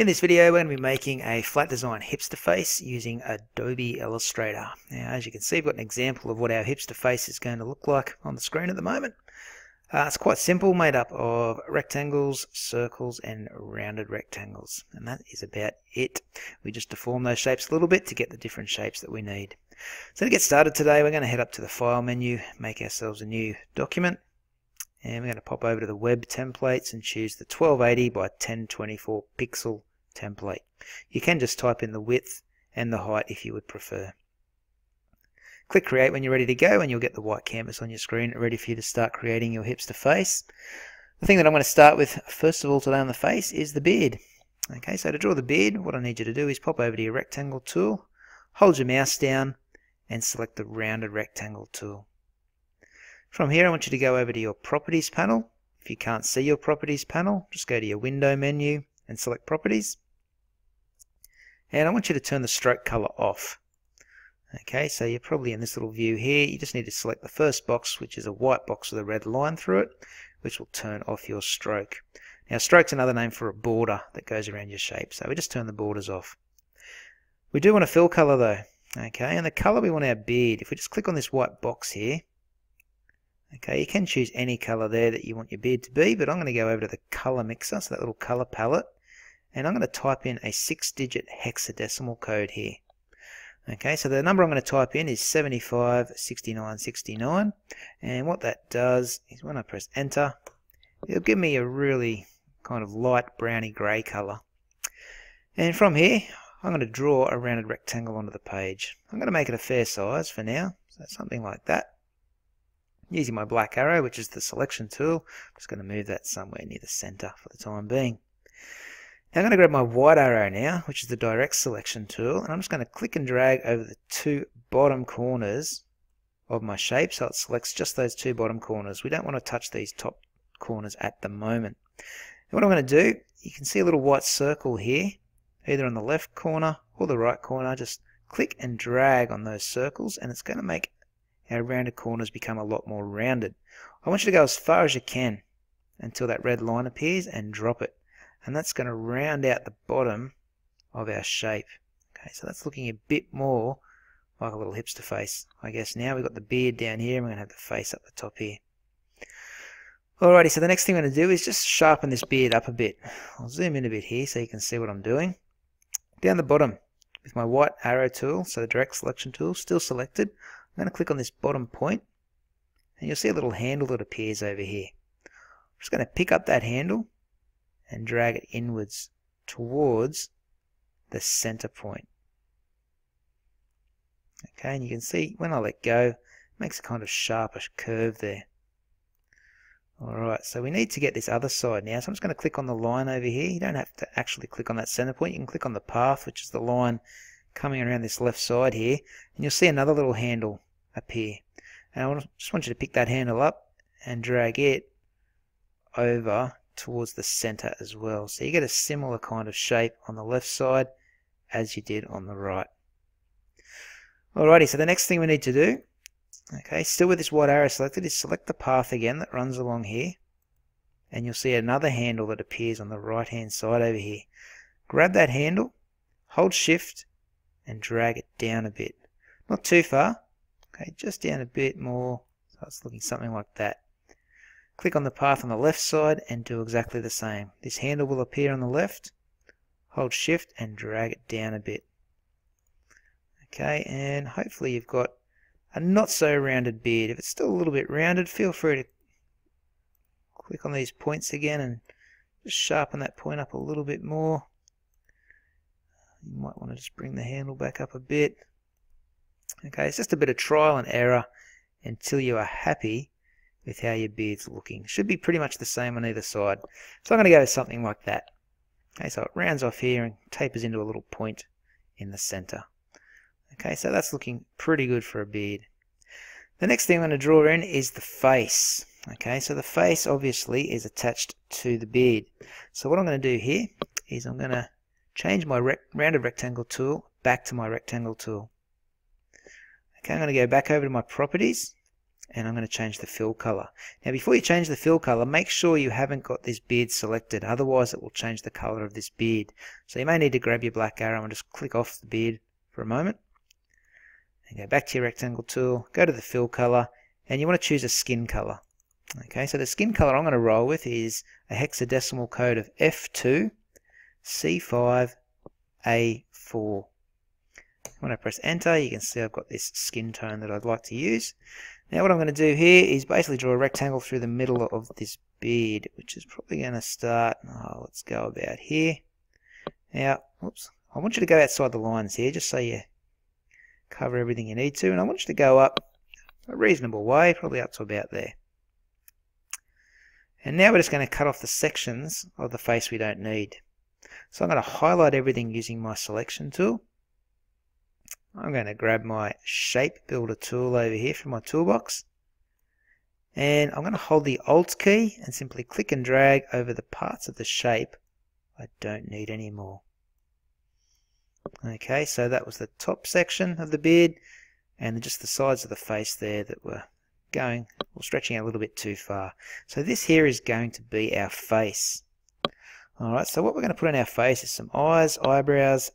In this video we're going to be making a flat design hipster face using Adobe Illustrator. Now as you can see we've got an example of what our hipster face is going to look like on the screen at the moment. Uh, it's quite simple, made up of rectangles, circles and rounded rectangles and that is about it. We just deform those shapes a little bit to get the different shapes that we need. So to get started today we're going to head up to the file menu, make ourselves a new document and we're going to pop over to the web templates and choose the 1280 by 1024 pixel template. You can just type in the width and the height if you would prefer. Click create when you're ready to go and you'll get the white canvas on your screen ready for you to start creating your hipster face. The thing that I'm going to start with first of all today on the face is the beard. Okay, so to draw the beard, what I need you to do is pop over to your rectangle tool, hold your mouse down and select the rounded rectangle tool. From here I want you to go over to your properties panel. If you can't see your properties panel, just go to your window menu and select properties. And I want you to turn the stroke color off. Okay, so you're probably in this little view here. You just need to select the first box, which is a white box with a red line through it, which will turn off your stroke. Now, stroke's another name for a border that goes around your shape, so we just turn the borders off. We do want a fill color though. Okay, and the color we want our beard. If we just click on this white box here, Okay, you can choose any color there that you want your beard to be, but I'm going to go over to the color mixer, so that little color palette, and I'm going to type in a six digit hexadecimal code here. Okay, so the number I'm going to type in is 756969, and what that does is when I press enter, it'll give me a really kind of light browny grey color. And from here, I'm going to draw a rounded rectangle onto the page. I'm going to make it a fair size for now, so something like that using my black arrow, which is the selection tool. I'm just going to move that somewhere near the center for the time being. I'm going to grab my white arrow now, which is the direct selection tool, and I'm just going to click and drag over the two bottom corners of my shape so it selects just those two bottom corners. We don't want to touch these top corners at the moment. And what I'm going to do, you can see a little white circle here, either on the left corner or the right corner. Just click and drag on those circles and it's going to make our rounded corners become a lot more rounded. I want you to go as far as you can until that red line appears and drop it. And that's going to round out the bottom of our shape. Okay, so that's looking a bit more like a little hipster face. I guess now we've got the beard down here and we're going to have the face up the top here. Alrighty, so the next thing I'm going to do is just sharpen this beard up a bit. I'll zoom in a bit here so you can see what I'm doing. Down the bottom with my white arrow tool, so the direct selection tool, still selected, I'm going to click on this bottom point and you'll see a little handle that appears over here. I'm just going to pick up that handle and drag it inwards towards the center point. Okay, and you can see when I let go, it makes a kind of sharpish curve there. Alright, so we need to get this other side now. So I'm just going to click on the line over here. You don't have to actually click on that center point. You can click on the path, which is the line coming around this left side here. And you'll see another little handle appear. And I just want you to pick that handle up and drag it over towards the center as well. So you get a similar kind of shape on the left side as you did on the right. Alrighty, so the next thing we need to do, okay, still with this white arrow selected, is select the path again that runs along here. And you'll see another handle that appears on the right hand side over here. Grab that handle, hold shift, and drag it down a bit. Not too far, Okay, just down a bit more. So it's looking something like that. Click on the path on the left side and do exactly the same. This handle will appear on the left. Hold shift and drag it down a bit. Okay, and hopefully you've got a not so rounded beard. If it's still a little bit rounded, feel free to click on these points again and just sharpen that point up a little bit more. You might want to just bring the handle back up a bit. Okay, it's just a bit of trial and error until you are happy with how your beard's looking. Should be pretty much the same on either side. So I'm going to go with something like that. Okay, so it rounds off here and tapers into a little point in the center. Okay, so that's looking pretty good for a beard. The next thing I'm going to draw in is the face. Okay, so the face obviously is attached to the beard. So what I'm going to do here is I'm going to change my rec rounded rectangle tool back to my rectangle tool. Okay, I'm going to go back over to my properties and I'm going to change the fill color. Now before you change the fill color, make sure you haven't got this beard selected, otherwise it will change the color of this beard. So you may need to grab your black arrow and just click off the beard for a moment. And go back to your rectangle tool, go to the fill color, and you want to choose a skin color. Okay, so the skin color I'm going to roll with is a hexadecimal code of F2 C5 A4. When I press enter, you can see I've got this skin tone that I'd like to use. Now what I'm going to do here is basically draw a rectangle through the middle of this beard, which is probably going to start, oh, let's go about here. Now, oops, I want you to go outside the lines here, just so you cover everything you need to, and I want you to go up a reasonable way, probably up to about there. And now we're just going to cut off the sections of the face we don't need. So I'm going to highlight everything using my selection tool. I'm going to grab my shape builder tool over here from my toolbox and I'm going to hold the alt key and simply click and drag over the parts of the shape I don't need anymore. Okay, so that was the top section of the beard and just the sides of the face there that were going or stretching out a little bit too far. So this here is going to be our face. Alright, so what we're going to put on our face is some eyes, eyebrows,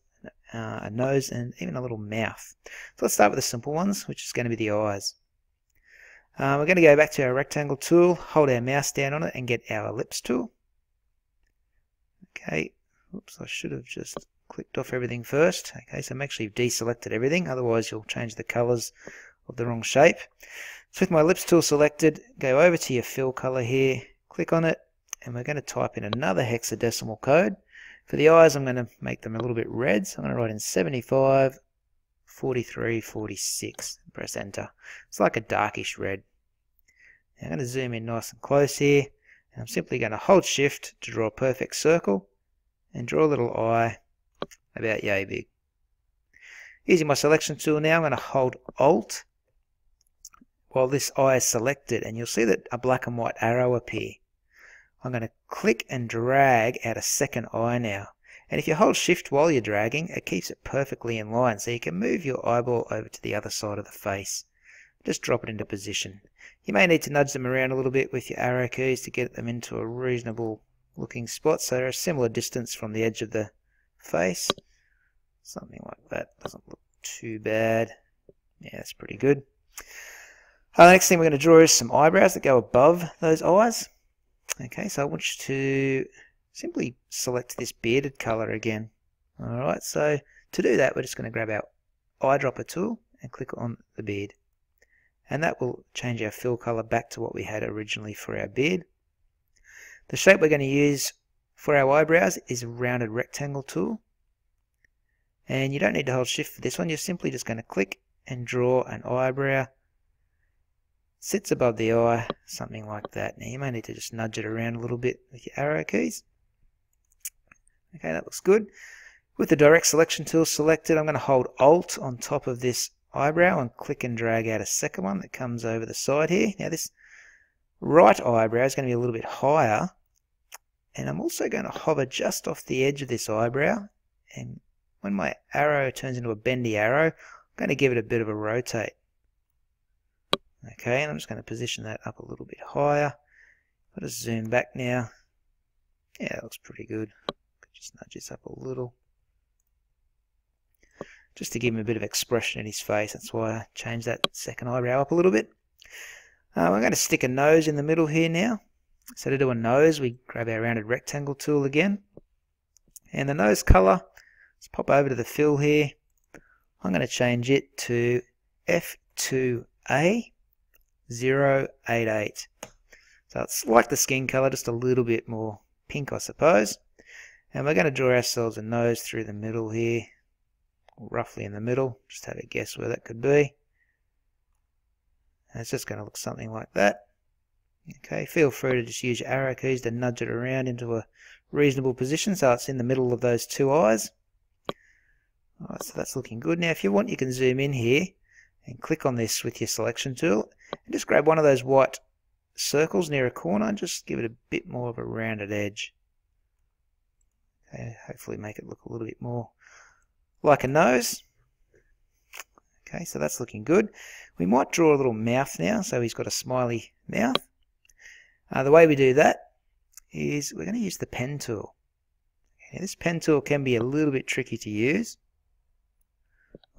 uh, a nose, and even a little mouth. So let's start with the simple ones, which is going to be the eyes. Uh, we're going to go back to our rectangle tool, hold our mouse down on it, and get our ellipse tool. Okay, oops, I should have just clicked off everything first. Okay, so make sure you've deselected everything, otherwise you'll change the colors of the wrong shape. So with my ellipse tool selected, go over to your fill color here, click on it, and we're going to type in another hexadecimal code. For the eyes, I'm going to make them a little bit red. So I'm going to write in 75, 43, 46. Press enter. It's like a darkish red. Now I'm going to zoom in nice and close here. And I'm simply going to hold shift to draw a perfect circle and draw a little eye about yay big. Using my selection tool now, I'm going to hold Alt while this eye is selected and you'll see that a black and white arrow appear. I'm going to click and drag out a second eye now. And if you hold shift while you're dragging, it keeps it perfectly in line so you can move your eyeball over to the other side of the face. Just drop it into position. You may need to nudge them around a little bit with your arrow keys to get them into a reasonable looking spot so they're a similar distance from the edge of the face. Something like that. Doesn't look too bad. Yeah, that's pretty good. Uh, the next thing we're going to draw is some eyebrows that go above those eyes. Okay, so I want you to simply select this bearded color again. Alright, so to do that, we're just going to grab our eyedropper tool and click on the beard. And that will change our fill color back to what we had originally for our beard. The shape we're going to use for our eyebrows is a rounded rectangle tool. And you don't need to hold shift for this one, you're simply just going to click and draw an eyebrow sits above the eye, something like that. Now you may need to just nudge it around a little bit with your arrow keys. Okay, that looks good. With the direct selection tool selected, I'm going to hold Alt on top of this eyebrow and click and drag out a second one that comes over the side here. Now this right eyebrow is going to be a little bit higher and I'm also going to hover just off the edge of this eyebrow and when my arrow turns into a bendy arrow, I'm going to give it a bit of a rotate. Okay, and I'm just going to position that up a little bit higher. Let us zoom back now. Yeah, that looks pretty good. Just nudge this up a little. Just to give him a bit of expression in his face. That's why I changed that second eyebrow up a little bit. Uh, I'm going to stick a nose in the middle here now. So to do a nose, we grab our rounded rectangle tool again. And the nose color, let's pop over to the fill here. I'm going to change it to F2A. 088. So it's like the skin color, just a little bit more pink, I suppose. And we're going to draw ourselves a nose through the middle here, roughly in the middle. Just have a guess where that could be. And it's just going to look something like that. Okay, feel free to just use your arrow keys to nudge it around into a reasonable position so it's in the middle of those two eyes. Alright, so that's looking good. Now if you want you can zoom in here and click on this with your selection tool and just grab one of those white circles near a corner and just give it a bit more of a rounded edge. Hopefully make it look a little bit more like a nose. Okay, so that's looking good. We might draw a little mouth now, so he's got a smiley mouth. Uh, the way we do that is we're going to use the pen tool. Okay, this pen tool can be a little bit tricky to use.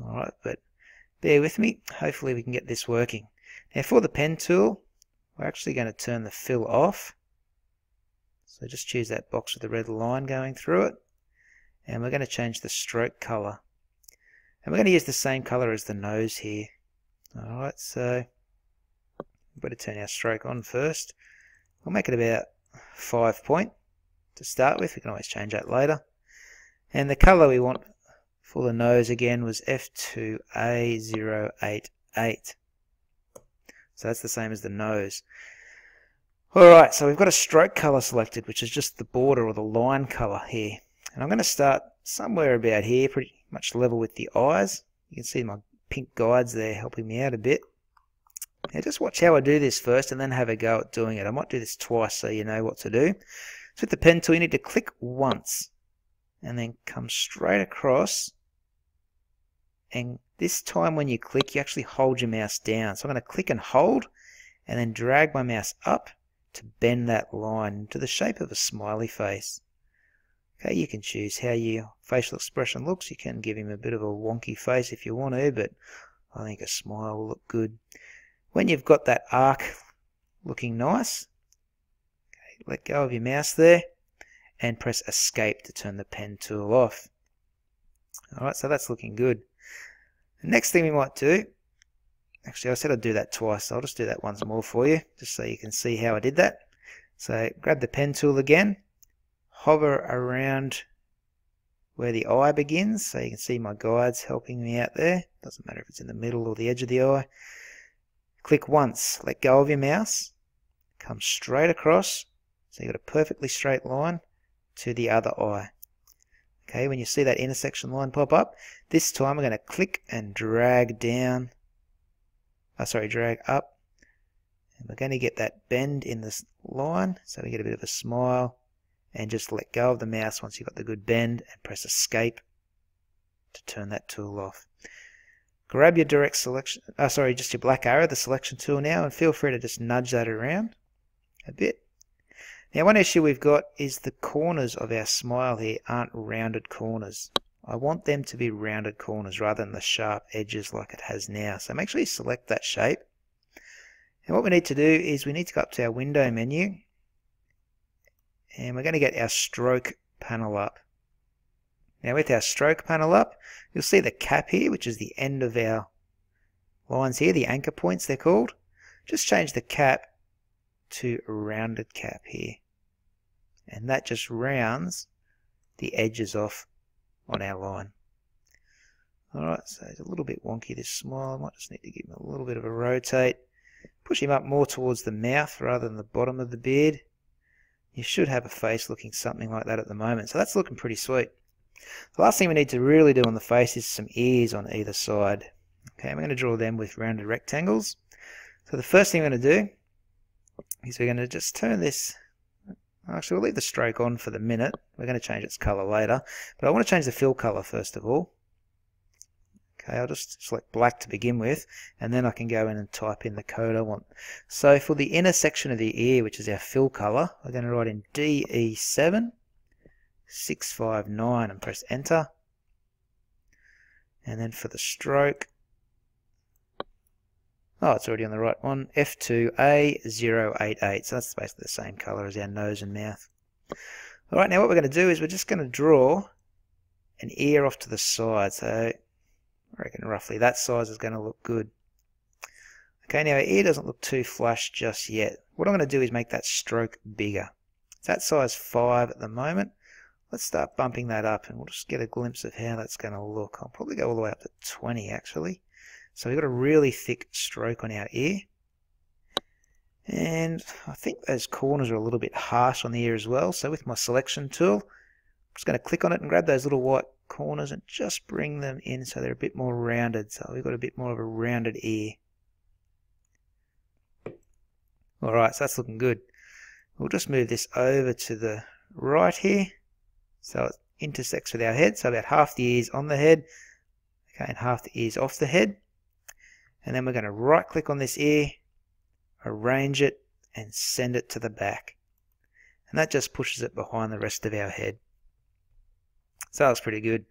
Alright, but bear with me. Hopefully we can get this working. Now for the pen tool, we're actually going to turn the fill off. So just choose that box with the red line going through it. And we're going to change the stroke color. And we're going to use the same color as the nose here. Alright, so better turn our stroke on first. We'll make it about 5 point to start with. We can always change that later. And the color we want for the nose again was F2A088. So that's the same as the nose. Alright, so we've got a stroke color selected, which is just the border or the line color here. And I'm going to start somewhere about here, pretty much level with the eyes. You can see my pink guides there helping me out a bit. Now just watch how I do this first and then have a go at doing it. I might do this twice so you know what to do. So with the pen tool you need to click once and then come straight across and this time when you click you actually hold your mouse down. So I'm going to click and hold and then drag my mouse up to bend that line to the shape of a smiley face. Okay, you can choose how your facial expression looks. You can give him a bit of a wonky face if you want to, but I think a smile will look good. When you've got that arc looking nice, okay, let go of your mouse there and press escape to turn the pen tool off. Alright, so that's looking good. Next thing we might do, actually I said I'd do that twice, so I'll just do that once more for you, just so you can see how I did that. So grab the pen tool again, hover around where the eye begins, so you can see my guides helping me out there. Doesn't matter if it's in the middle or the edge of the eye. Click once, let go of your mouse, come straight across, so you've got a perfectly straight line to the other eye. Okay, when you see that intersection line pop up, this time we're going to click and drag down, oh, sorry, drag up, and we're going to get that bend in this line, so we get a bit of a smile, and just let go of the mouse once you've got the good bend and press escape to turn that tool off. Grab your direct selection, oh, sorry, just your black arrow, the selection tool now, and feel free to just nudge that around a bit. Now one issue we've got is the corners of our smile here aren't rounded corners. I want them to be rounded corners rather than the sharp edges like it has now. So make sure you select that shape. And what we need to do is we need to go up to our window menu and we're going to get our stroke panel up. Now with our stroke panel up, you'll see the cap here, which is the end of our lines here, the anchor points they're called. Just change the cap to rounded cap here. And that just rounds the edges off on our line. Alright, so it's a little bit wonky this smile. I might just need to give him a little bit of a rotate. Push him up more towards the mouth rather than the bottom of the beard you should have a face looking something like that at the moment. So that's looking pretty sweet. The last thing we need to really do on the face is some ears on either side. Okay, I'm going to draw them with rounded rectangles. So the first thing we're going to do is we're going to just turn this, Uh, actually we'll leave the stroke on for the minute. We're going to change its color later. But I want to change the fill color first of all. Okay, I'll just select black to begin with, and then I can go in and type in the code I want. So for the inner section of the ear, which is our fill color, I'm going to write in DE7 659 and press enter. And then for the stroke, oh, it's already on the right one, F2A088. So that's basically the same color as our nose and mouth. All right, now what we're going to do is we're just going to draw an ear off to the side. So I reckon roughly that size is going to look good. Okay, now our ear doesn't look too flush just yet. What I'm going to do is make that stroke bigger. It's that size 5 at the moment. Let's start bumping that up and we'll just get a glimpse of how that's going to look. I'll probably go all the way up to 20 actually. So we've got a really thick stroke on our ear. And I think those corners are a little bit harsh on the ear as well. So with my selection tool, I'm just going to click on it and grab those little white corners and just bring them in so they're a bit more rounded. So we've got a bit more of a rounded ear. Alright, so that's looking good. We'll just move this over to the right here. So it intersects with our head. So about half the ears on the head. Okay, and half the ears off the head. And then we're going to right click on this ear, arrange it, and send it to the back. And that just pushes it behind the rest of our head. So that looks pretty good.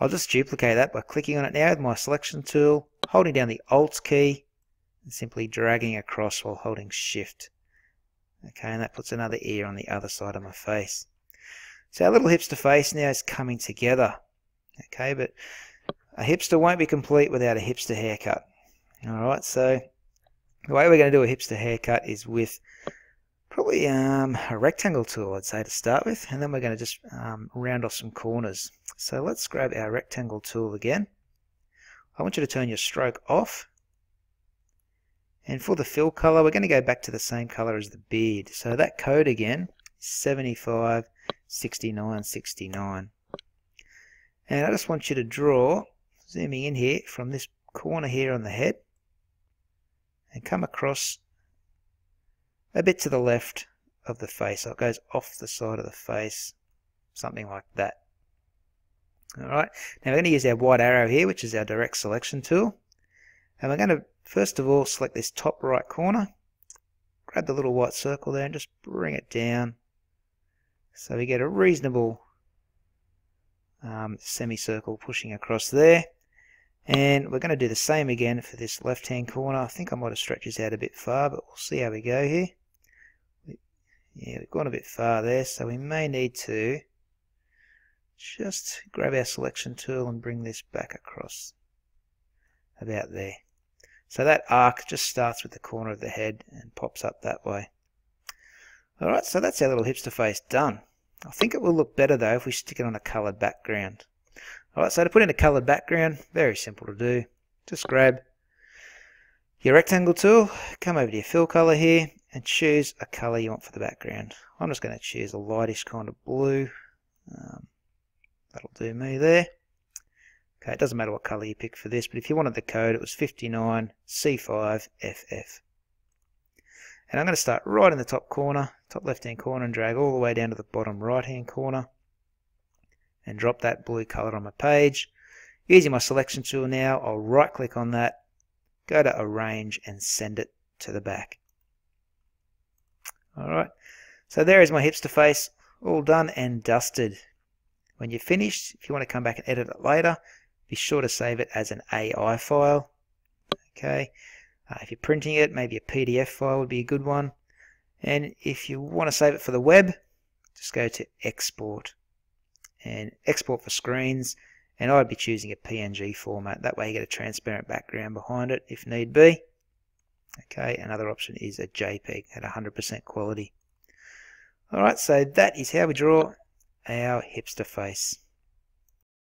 I'll just duplicate that by clicking on it now with my selection tool, holding down the Alt key, and simply dragging across while holding Shift. Okay, and that puts another ear on the other side of my face. So our little hipster face now is coming together. Okay, but a hipster won't be complete without a hipster haircut. Alright, so the way we're going to do a hipster haircut is with probably um, a rectangle tool, I'd say, to start with, and then we're going to just um, round off some corners. So let's grab our rectangle tool again. I want you to turn your stroke off. And for the fill color, we're going to go back to the same color as the beard. So that code again, 75, 69, 69. And I just want you to draw, zooming in here, from this corner here on the head, and come across a bit to the left of the face. So it goes off the side of the face, something like that. Alright, now we're going to use our white arrow here, which is our direct selection tool. And we're going to, first of all, select this top right corner. Grab the little white circle there and just bring it down. So we get a reasonable um, semicircle pushing across there. And we're going to do the same again for this left hand corner. I think I might have stretched this out a bit far, but we'll see how we go here. Yeah, we've gone a bit far there, so we may need to just grab our selection tool and bring this back across about there. So that arc just starts with the corner of the head and pops up that way. Alright, so that's our little hipster face done. I think it will look better though if we stick it on a coloured background. Alright, so to put in a coloured background, very simple to do. Just grab your rectangle tool, come over to your fill colour here, and choose a colour you want for the background. I'm just going to choose a lightish kind of blue. Um, that'll do me there. Okay, it doesn't matter what colour you pick for this, but if you wanted the code, it was 59C5FF. And I'm going to start right in the top corner, top left hand corner, and drag all the way down to the bottom right hand corner and drop that blue color on my page. Using my selection tool now, I'll right click on that, go to arrange and send it to the back. Alright, so there is my hipster face, all done and dusted. When you're finished, if you want to come back and edit it later, be sure to save it as an AI file. Okay, uh, if you're printing it, maybe a PDF file would be a good one. And if you want to save it for the web, just go to export and export for screens and I'd be choosing a PNG format. That way you get a transparent background behind it if need be. Okay another option is a JPEG at 100% quality. Alright so that is how we draw our hipster face